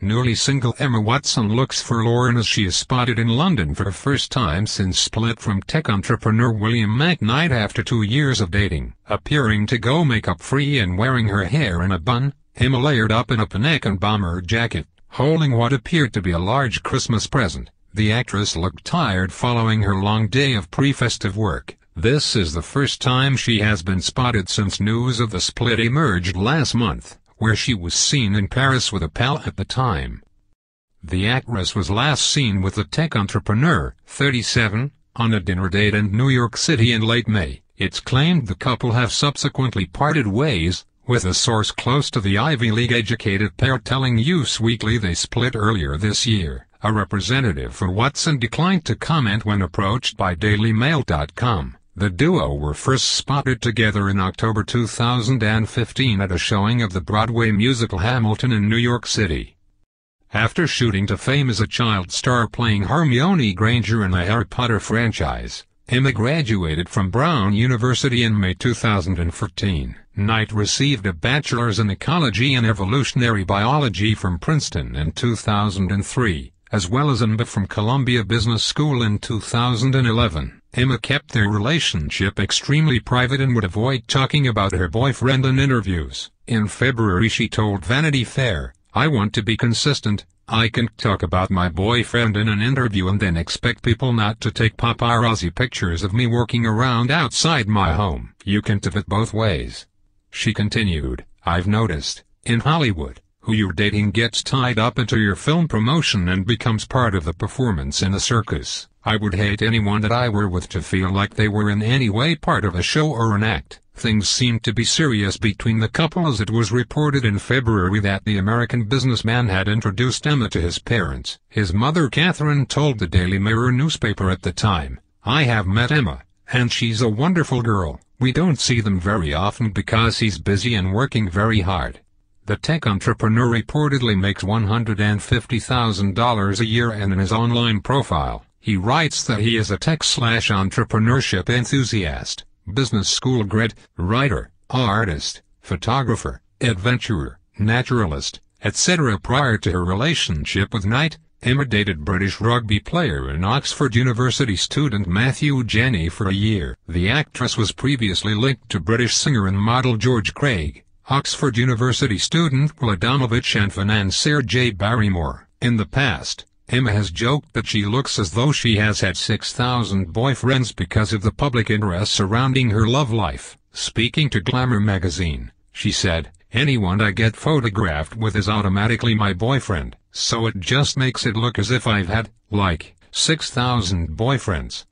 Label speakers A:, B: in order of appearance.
A: Newly single Emma Watson looks forlorn as she is spotted in London for the first time since split from tech entrepreneur William Mack Knight after two years of dating. Appearing to go makeup-free and wearing her hair in a bun, Emma layered up in a panache and bomber jacket, holding what appeared to be a large Christmas present. The actress looked tired following her long day of pre-festive work. This is the first time she has been spotted since news of the split emerged last month where she was seen in Paris with a pal at the time. The actress was last seen with the tech entrepreneur, 37, on a dinner date in New York City in late May. It's claimed the couple have subsequently parted ways, with a source close to the Ivy League-educated pair telling Us Weekly they split earlier this year. A representative for Watson declined to comment when approached by DailyMail.com. The duo were first spotted together in October 2015 at a showing of the Broadway musical Hamilton in New York City. After shooting to fame as a child star playing Hermione Granger in the Harry Potter franchise, Emma graduated from Brown University in May 2014. Knight received a bachelor's in ecology and evolutionary biology from Princeton in 2003, as well as an MBA from Columbia Business School in 2011. Emma kept their relationship extremely private and would avoid talking about her boyfriend in interviews. In February she told Vanity Fair, I want to be consistent, I can talk about my boyfriend in an interview and then expect people not to take paparazzi pictures of me working around outside my home. You can have it both ways. She continued, I've noticed, in Hollywood, who you're dating gets tied up into your film promotion and becomes part of the performance in a circus. I would hate anyone that I were with to feel like they were in any way part of a show or an act. Things seemed to be serious between the couple as it was reported in February that the American businessman had introduced Emma to his parents. His mother Catherine told the Daily Mirror newspaper at the time, I have met Emma, and she's a wonderful girl. We don't see them very often because he's busy and working very hard. The tech entrepreneur reportedly makes $150,000 a year and in his online profile, he writes that he is a tech-slash-entrepreneurship enthusiast, business school grad, writer, artist, photographer, adventurer, naturalist, etc. Prior to her relationship with Knight, Emma dated British rugby player and Oxford University student Matthew Janney for a year. The actress was previously linked to British singer and model George Craig, Oxford University student Will Adamowicz and financier Jay Barrymore. In the past, Emma has joked that she looks as though she has had 6,000 boyfriends because of the public interest surrounding her love life. Speaking to Glamour magazine, she said, Anyone I get photographed with is automatically my boyfriend, so it just makes it look as if I've had, like, 6,000 boyfriends.